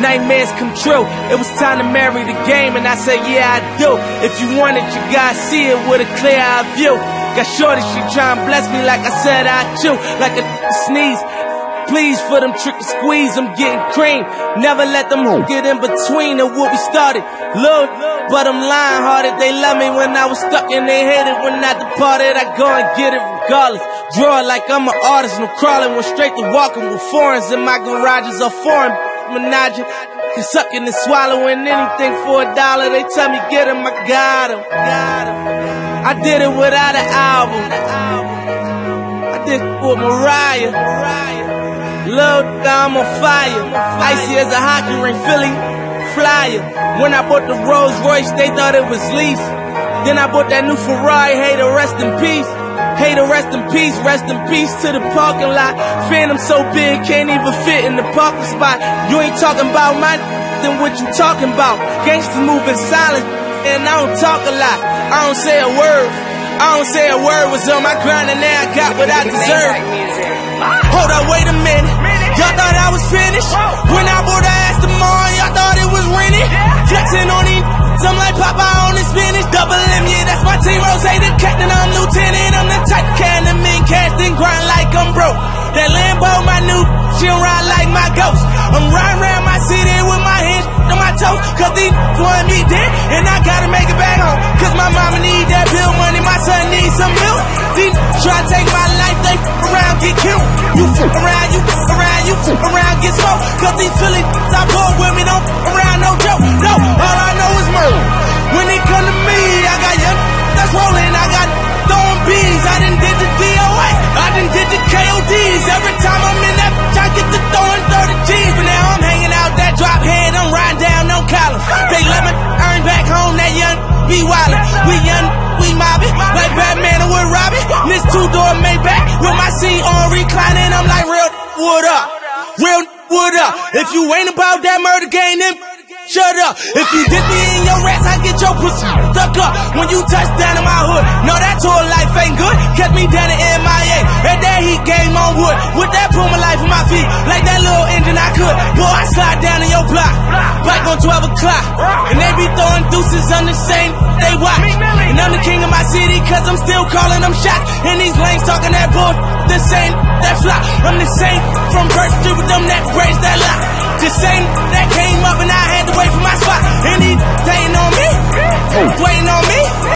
nightmares come true. It was time to marry the game, and I said, Yeah, I do. If you want it, you gotta see it with a clear eye view. Got shorty, she try and bless me like I said I chew, like a sneeze. Please for them trick and squeeze, I'm getting cream. Never let them get in between of what we started. Look, but I'm lying hearted. They love me when I was stuck and they hated when I departed. I go and get it regardless. Draw like I'm an artist. No crawling, went straight to walking with foreigns in my garages are foreign. Menage, sucking and swallowing anything for a dollar. They tell me get him, I got him. I did it without an album. I did it for Mariah. Lil' I'm on fire. Icy as a hockey ring, Philly flyer. When I bought the Rolls Royce, they thought it was lease. Then I bought that new Ferrari, hey, to rest in peace. Hey, to rest in peace, rest in peace to the parking lot. Phantom so big, can't even fit in the parking spot. You ain't talking about my then what you talking about? Gangsters moving silent, and I don't talk a lot. I don't say a word. I don't say a word was on my grind, and now I got what I deserve. Hold up, wait a minute. Y'all thought I was finished. When I bought the Aston Martin, y'all thought it was rented. Flexing on That Lambo, my new, she don't ride like my ghost. I'm riding around my city with my hands on my toes. Cause these want me dead, and I gotta make it back home. Cause my mama need that bill money, my son needs some milk. These try to take my life, they around, get killed. You around, you around, you around, get smoked. Cause these Philly I bought with me, don't around, real wood up. If you ain't about that murder game, then shut up. If you dip me in your rats, I get your pussy stuck up. When you touch down in my hood, no that tour life ain't good. Kept me down in MIA, and that heat game on wood. With that Puma life on my feet, like that little engine I could. Boy, I slide down in your block, back on 12 o'clock. And they be throwing deuces on the same, they watch. And I'm the king of my city, cause I'm still calling them shots. And these lanes talking that bull, the same. I'm the same from birth through with them that raised that lot. The same that came up and I had to wait for my spot. Anything on me, waiting on me.